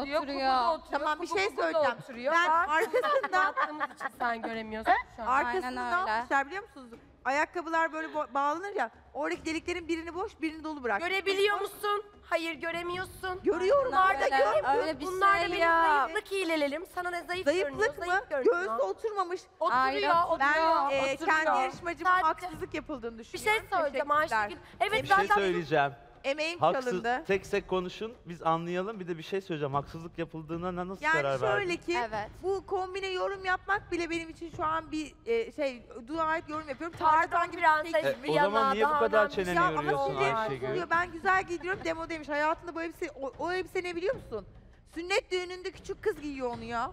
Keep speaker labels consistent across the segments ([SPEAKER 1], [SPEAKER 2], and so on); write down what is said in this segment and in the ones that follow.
[SPEAKER 1] oturuyor,
[SPEAKER 2] oturuyor.
[SPEAKER 1] Kubu'da oturuyor.
[SPEAKER 3] Tamam, bir
[SPEAKER 1] Kubu
[SPEAKER 3] şey
[SPEAKER 1] Kubu'da
[SPEAKER 3] söyleyeceğim.
[SPEAKER 1] Oturuyor.
[SPEAKER 3] Ben
[SPEAKER 1] Bak,
[SPEAKER 3] arkasında
[SPEAKER 1] Yaptığımız için sen göremiyorsun şu an.
[SPEAKER 3] arkasında ne
[SPEAKER 2] öyle.
[SPEAKER 3] yapmışlar biliyor musunuz? Ayakkabılar böyle bo- bağlanır ya. Oradaki deliklerin birini boş, birini dolu bırak.
[SPEAKER 1] Görebiliyor musun? Hayır göremiyorsun.
[SPEAKER 3] Görüyorum.
[SPEAKER 1] Bunlar da
[SPEAKER 2] Öyle,
[SPEAKER 1] görmüyor.
[SPEAKER 2] öyle bir
[SPEAKER 1] Bunlar da
[SPEAKER 2] şey
[SPEAKER 1] benim
[SPEAKER 2] yok.
[SPEAKER 1] zayıflık hilelerim. Sana ne zayıf görünüyor?
[SPEAKER 3] Zayıflık mı?
[SPEAKER 1] Zayıf görünüyor.
[SPEAKER 3] Göğsü oturmamış.
[SPEAKER 1] Oturuyor,
[SPEAKER 2] Hayır,
[SPEAKER 1] oturuyor.
[SPEAKER 3] Ben e,
[SPEAKER 1] oturuyor.
[SPEAKER 3] kendi yarışmacıma
[SPEAKER 1] Sadece-
[SPEAKER 3] haksızlık yapıldığını
[SPEAKER 1] Bir
[SPEAKER 3] düşünüyorum.
[SPEAKER 1] şey söyleyeceğim
[SPEAKER 3] Teşekkürler.
[SPEAKER 1] Ayşegül. Evet
[SPEAKER 3] Bir
[SPEAKER 4] şey
[SPEAKER 1] zaten
[SPEAKER 4] söyleyeceğim.
[SPEAKER 3] Emeğim
[SPEAKER 4] Haksız,
[SPEAKER 3] çalındı.
[SPEAKER 4] tek tek konuşun, biz anlayalım. Bir de bir şey söyleyeceğim. Haksızlık yapıldığına na- nasıl
[SPEAKER 3] Yani
[SPEAKER 4] karar
[SPEAKER 3] şöyle
[SPEAKER 4] verdin?
[SPEAKER 3] ki
[SPEAKER 2] Evet.
[SPEAKER 3] bu kombine yorum yapmak bile benim için şu an bir e, şey dua et yorum yapıyorum.
[SPEAKER 1] Pardon
[SPEAKER 3] Tarkan gibi
[SPEAKER 1] prenses
[SPEAKER 3] tek-
[SPEAKER 4] E, o zaman niye bu kadar
[SPEAKER 1] önemli.
[SPEAKER 4] çeneni
[SPEAKER 3] Ya ama
[SPEAKER 4] yoruyorsun Ayşegül?
[SPEAKER 3] bozuluyor. Ben güzel giydiriyorum demo demiş. Hayatında bu elbise, o, o elbise ne biliyor musun? Sünnet düğününde küçük kız giyiyor onu ya.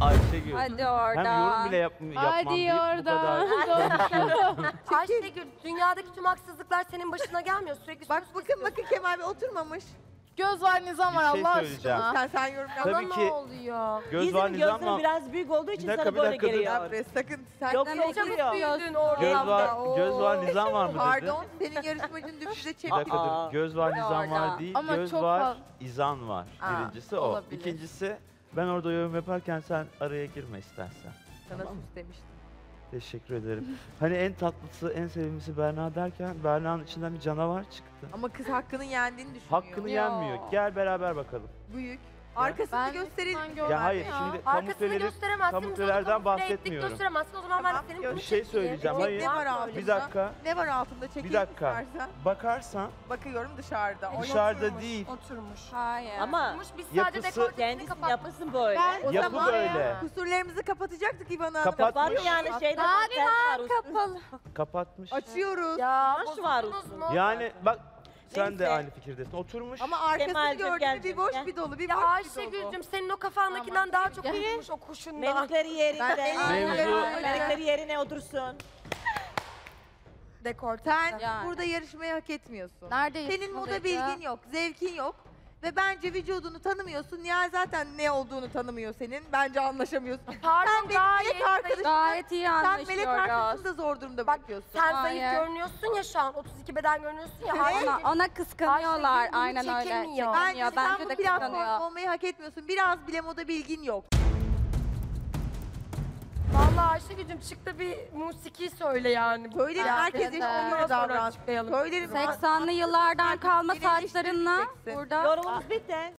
[SPEAKER 4] Ayşegül.
[SPEAKER 2] Hadi
[SPEAKER 4] Hem yorum
[SPEAKER 2] oradan.
[SPEAKER 4] bile yap yapmam
[SPEAKER 2] Hadi
[SPEAKER 4] deyip bu
[SPEAKER 2] oradan.
[SPEAKER 4] kadar.
[SPEAKER 1] Ayşegül dünyadaki tüm haksızlıklar senin başına gelmiyor. Sürekli
[SPEAKER 3] Bak
[SPEAKER 1] sus
[SPEAKER 3] bakın bakın Kemal Bey oturmamış.
[SPEAKER 5] Göz var nizam var
[SPEAKER 4] Bir şey
[SPEAKER 5] Allah
[SPEAKER 4] söyleyeceğim.
[SPEAKER 5] aşkına.
[SPEAKER 3] Sen sen yorum yap.
[SPEAKER 4] Tabii ki-
[SPEAKER 1] oluyor?
[SPEAKER 4] Göz var
[SPEAKER 6] Bizim
[SPEAKER 4] nizam
[SPEAKER 6] gözleri
[SPEAKER 4] var.
[SPEAKER 6] biraz büyük olduğu için
[SPEAKER 4] dakika,
[SPEAKER 6] sana
[SPEAKER 4] bir
[SPEAKER 6] böyle
[SPEAKER 4] dakika, dur.
[SPEAKER 6] geliyor.
[SPEAKER 3] Yapma, sakın. Sen
[SPEAKER 6] Yok
[SPEAKER 1] Ne
[SPEAKER 6] yok
[SPEAKER 1] çabuk
[SPEAKER 6] oluyor.
[SPEAKER 1] büyüdün
[SPEAKER 4] Göz var, göz var nizam var mı dedi?
[SPEAKER 3] Pardon senin yarışmacın dümdüze
[SPEAKER 4] Bir
[SPEAKER 3] çevir.
[SPEAKER 4] dakika
[SPEAKER 6] Aa.
[SPEAKER 4] dur. Göz var nizam var değil.
[SPEAKER 5] Ama
[SPEAKER 4] göz
[SPEAKER 5] çok
[SPEAKER 4] var,
[SPEAKER 5] fazla-
[SPEAKER 4] izan var.
[SPEAKER 3] Aa,
[SPEAKER 4] Birincisi o.
[SPEAKER 3] olabilir.
[SPEAKER 4] İkincisi ben orada yorum yaparken sen araya girme istersen.
[SPEAKER 3] Sana sus demiştim.
[SPEAKER 4] Teşekkür ederim. hani en tatlısı, en sevimlisi Berna derken Berna'nın içinden bir canavar çıktı.
[SPEAKER 3] Ama kız hakkının yendiğini düşünüyor.
[SPEAKER 4] Hakkını yenmiyor. Gel beraber bakalım.
[SPEAKER 3] Büyük. Arkasını
[SPEAKER 5] Ben
[SPEAKER 3] gösterelim.
[SPEAKER 4] Ya hayır
[SPEAKER 5] ya.
[SPEAKER 4] şimdi
[SPEAKER 1] Arkasını
[SPEAKER 4] kamufleleri
[SPEAKER 1] gösteremezsin.
[SPEAKER 4] kamuflelerden bahsetmiyorum.
[SPEAKER 1] gösteremezsin. O zaman ben senin
[SPEAKER 3] bir
[SPEAKER 1] bunu
[SPEAKER 4] şey
[SPEAKER 1] çekeyim.
[SPEAKER 4] söyleyeceğim,
[SPEAKER 1] Yok,
[SPEAKER 4] hayır.
[SPEAKER 3] Ne var
[SPEAKER 1] öyle.
[SPEAKER 4] bir dakika.
[SPEAKER 3] Ne var altında çekeyim
[SPEAKER 4] Bir dakika.
[SPEAKER 3] istersen.
[SPEAKER 4] Bakarsan
[SPEAKER 3] Bakıyorum dışarıda. O
[SPEAKER 4] dışarıda
[SPEAKER 1] Oturmuş,
[SPEAKER 4] değil.
[SPEAKER 1] Oturmuş.
[SPEAKER 2] Hayır.
[SPEAKER 6] Ama
[SPEAKER 1] Oturmuş. Biz sadece
[SPEAKER 4] Yapısı-
[SPEAKER 1] dekoltesini
[SPEAKER 6] kendisi
[SPEAKER 1] kapattık.
[SPEAKER 6] yapısın böyle.
[SPEAKER 3] O
[SPEAKER 4] Yapı
[SPEAKER 3] zaman
[SPEAKER 4] böyle.
[SPEAKER 3] Kusurlarımızı kapatacaktık İvan Hanım.
[SPEAKER 4] Kapat-
[SPEAKER 6] yani şeyde var usta.
[SPEAKER 2] Kapalı.
[SPEAKER 4] Kapatmış.
[SPEAKER 3] Açıyoruz.
[SPEAKER 1] Ya
[SPEAKER 6] Baş var
[SPEAKER 1] mu?
[SPEAKER 4] Yani bak sen de
[SPEAKER 6] Neyse.
[SPEAKER 4] aynı fikirdesin. Oturmuş.
[SPEAKER 3] Ama arkasını
[SPEAKER 6] Kemal'cim,
[SPEAKER 3] gördüm
[SPEAKER 6] gel
[SPEAKER 3] bir boş bir dolu bir
[SPEAKER 1] Ya
[SPEAKER 3] boş bir dolu.
[SPEAKER 1] Ayşegül'cüm senin o kafandakinden daha çok uyumuş o kuşundan.
[SPEAKER 6] Memikleri yerinde.
[SPEAKER 3] Ben
[SPEAKER 4] Mevzu-
[SPEAKER 6] yerine otursun.
[SPEAKER 1] Dekolte.
[SPEAKER 3] Sen
[SPEAKER 2] Yani.
[SPEAKER 3] burada yarışmayı hak etmiyorsun.
[SPEAKER 2] Nerede
[SPEAKER 3] Senin moda bilgin yok, zevkin yok. Ve bence vücudunu tanımıyorsun. Nihal zaten ne olduğunu tanımıyor senin. Bence anlaşamıyorsun.
[SPEAKER 1] Pardon
[SPEAKER 3] Sen benim
[SPEAKER 1] gayet
[SPEAKER 3] melek arkadaşım.
[SPEAKER 2] Gayet iyi
[SPEAKER 3] Sen melek
[SPEAKER 2] anlaşıyoruz.
[SPEAKER 3] arkadaşını da zor durumda
[SPEAKER 1] Bak
[SPEAKER 3] bırakıyorsun.
[SPEAKER 1] sen
[SPEAKER 2] Hayır.
[SPEAKER 1] zayıf görünüyorsun ya şu an 32 beden görünüyorsun ya. Ayşegül-
[SPEAKER 2] Ona, ona kıskanıyorlar.
[SPEAKER 1] Ayşegül bunu
[SPEAKER 2] Aynen öyle.
[SPEAKER 1] çekemiyor.
[SPEAKER 2] Çekemiyor.
[SPEAKER 3] Bence, sen
[SPEAKER 2] Bence
[SPEAKER 3] bu
[SPEAKER 2] de
[SPEAKER 3] platform
[SPEAKER 2] kıskanıyor.
[SPEAKER 3] olmayı hak etmiyorsun. Biraz bile moda bilgin yok.
[SPEAKER 1] Ayşegül'cüm çık da bir musiki söyle yani.
[SPEAKER 3] Söylerim
[SPEAKER 1] Ya,
[SPEAKER 3] herkes
[SPEAKER 2] de.
[SPEAKER 3] eşit
[SPEAKER 1] Sonra
[SPEAKER 3] davran.
[SPEAKER 1] açıklayalım.
[SPEAKER 3] Söylerim.
[SPEAKER 2] 80'li yıllardan kalma saçlarınla burada.
[SPEAKER 6] Yorumumuz bitti.